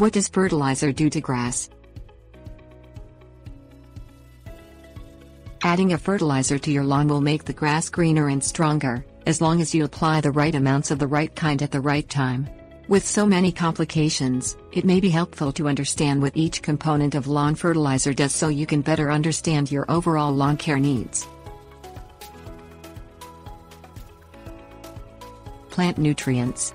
What does fertilizer do to grass? Adding a fertilizer to your lawn will make the grass greener and stronger, as long as you apply the right amounts of the right kind at the right time. With so many complications, it may be helpful to understand what each component of lawn fertilizer does so you can better understand your overall lawn care needs. Plant nutrients.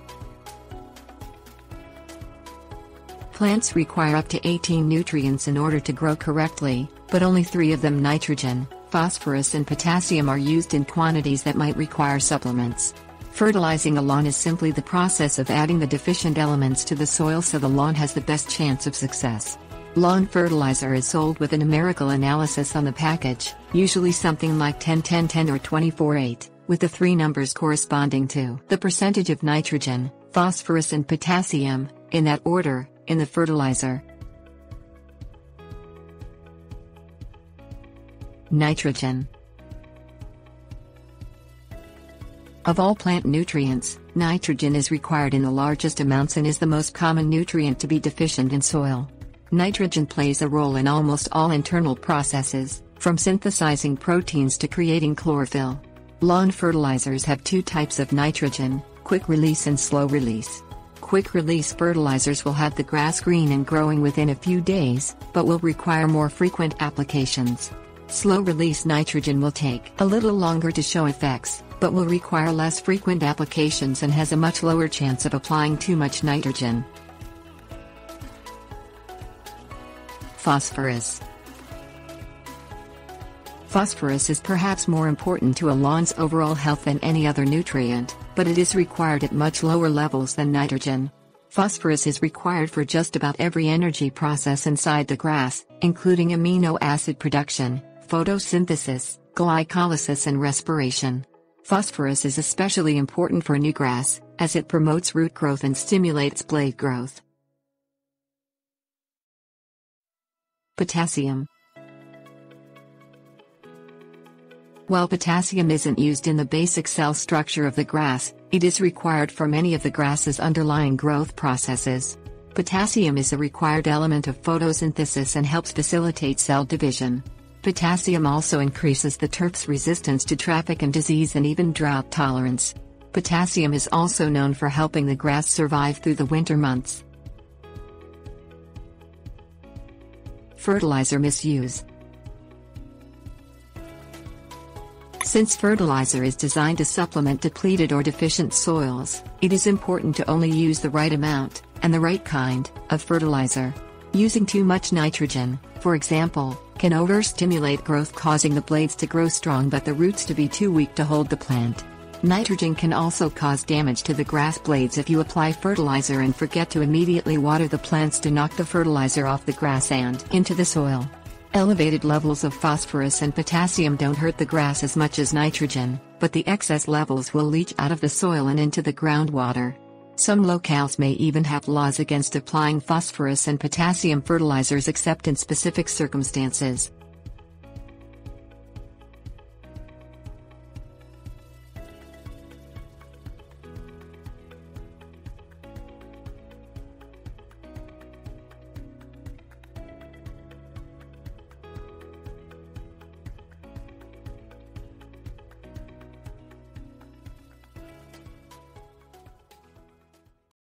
Plants require up to 18 nutrients in order to grow correctly, but only three of them nitrogen, phosphorus and potassium are used in quantities that might require supplements. Fertilizing a lawn is simply the process of adding the deficient elements to the soil so the lawn has the best chance of success. Lawn fertilizer is sold with a numerical analysis on the package, usually something like 10 10 10 or 24 8, with the three numbers corresponding to the percentage of nitrogen, phosphorus and potassium, in that order, in the fertilizer. Nitrogen Of all plant nutrients, nitrogen is required in the largest amounts and is the most common nutrient to be deficient in soil. Nitrogen plays a role in almost all internal processes, from synthesizing proteins to creating chlorophyll. Lawn fertilizers have two types of nitrogen, quick release and slow release. Quick release fertilizers will have the grass green and growing within a few days, but will require more frequent applications. Slow release nitrogen will take a little longer to show effects, but will require less frequent applications and has a much lower chance of applying too much nitrogen. Phosphorus Phosphorus is perhaps more important to a lawn's overall health than any other nutrient, but it is required at much lower levels than nitrogen. Phosphorus is required for just about every energy process inside the grass, including amino acid production, photosynthesis, glycolysis and respiration. Phosphorus is especially important for new grass, as it promotes root growth and stimulates blade growth. Potassium While potassium isn't used in the basic cell structure of the grass, it is required for many of the grass's underlying growth processes. Potassium is a required element of photosynthesis and helps facilitate cell division. Potassium also increases the turf's resistance to traffic and disease and even drought tolerance. Potassium is also known for helping the grass survive through the winter months. Fertilizer misuse Since fertilizer is designed to supplement depleted or deficient soils, it is important to only use the right amount, and the right kind, of fertilizer. Using too much nitrogen, for example, can overstimulate growth causing the blades to grow strong but the roots to be too weak to hold the plant. Nitrogen can also cause damage to the grass blades if you apply fertilizer and forget to immediately water the plants to knock the fertilizer off the grass and into the soil. Elevated levels of phosphorus and potassium don't hurt the grass as much as nitrogen, but the excess levels will leach out of the soil and into the groundwater. Some locales may even have laws against applying phosphorus and potassium fertilizers except in specific circumstances.